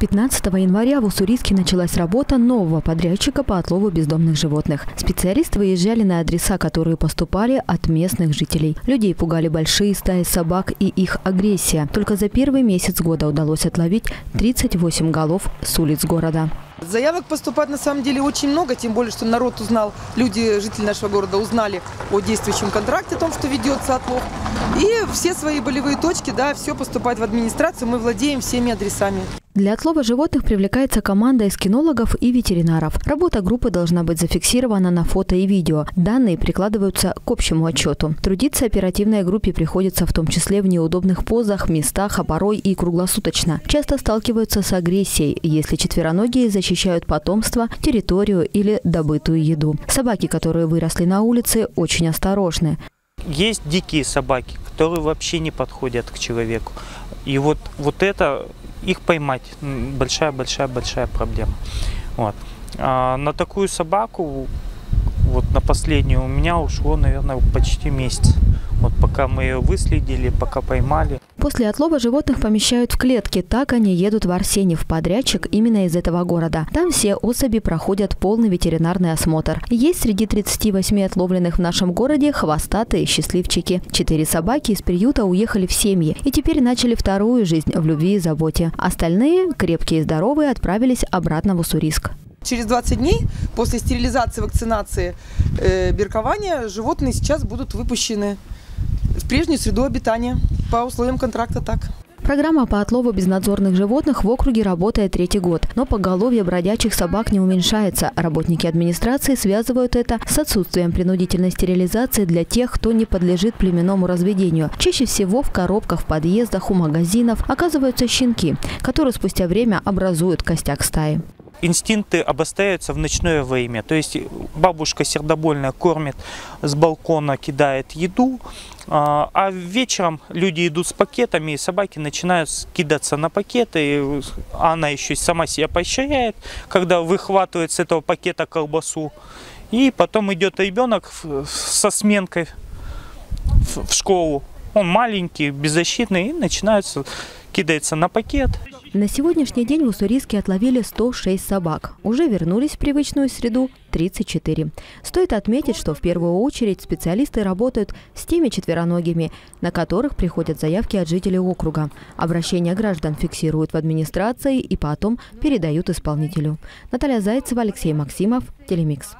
15 января в Уссурийске началась работа нового подрядчика по отлову бездомных животных. Специалисты выезжали на адреса, которые поступали от местных жителей. Людей пугали большие стаи собак и их агрессия. Только за первый месяц года удалось отловить 38 голов с улиц города. Заявок поступает на самом деле очень много, тем более, что народ узнал, люди, жители нашего города узнали о действующем контракте, о том, что ведется отлов. И все свои болевые точки, да, все поступает в администрацию, мы владеем всеми адресами. Для отлова животных привлекается команда из кинологов и ветеринаров. Работа группы должна быть зафиксирована на фото и видео. Данные прикладываются к общему отчету. Трудиться оперативной группе приходится в том числе в неудобных позах, местах, а порой и круглосуточно. Часто сталкиваются с агрессией, если четвероногие защищают потомство, территорию или добытую еду. Собаки, которые выросли на улице, очень осторожны. Есть дикие собаки, которые вообще не подходят к человеку. И вот, вот это их поймать большая-большая-большая проблема. Вот. А на такую собаку, вот на последнюю, у меня ушло, наверное, почти месяц. Вот пока мы ее выследили, пока поймали. После отлова животных помещают в клетки. Так они едут в Арсеньев, подрядчик именно из этого города. Там все особи проходят полный ветеринарный осмотр. Есть среди 38 отловленных в нашем городе хвостатые счастливчики. Четыре собаки из приюта уехали в семьи и теперь начали вторую жизнь в любви и заботе. Остальные, крепкие и здоровые, отправились обратно в Уссурийск. Через 20 дней после стерилизации, вакцинации, э, биркования животные сейчас будут выпущены в прежнюю среду обитания по условиям контракта так. Программа по отлову безнадзорных животных в округе работает третий год, но поголовье бродячих собак не уменьшается. Работники администрации связывают это с отсутствием принудительной стерилизации для тех, кто не подлежит племенному разведению. Чаще всего в коробках, в подъездах, у магазинов оказываются щенки, которые спустя время образуют костяк стаи инстинкты обостряются в ночное время. То есть бабушка сердобольная кормит с балкона, кидает еду, а, а вечером люди идут с пакетами, и собаки начинают кидаться на пакеты. Она еще сама себя поощряет, когда выхватывает с этого пакета колбасу. И потом идет ребенок со сменкой в школу. Он маленький, беззащитный, и начинается, кидается на пакет. На сегодняшний день в Уссурийске отловили 106 собак. Уже вернулись в привычную среду 34. Стоит отметить, что в первую очередь специалисты работают с теми четвероногими, на которых приходят заявки от жителей округа. Обращения граждан фиксируют в администрации и потом передают исполнителю. Наталья Зайцева, Алексей Максимов, Телемикс.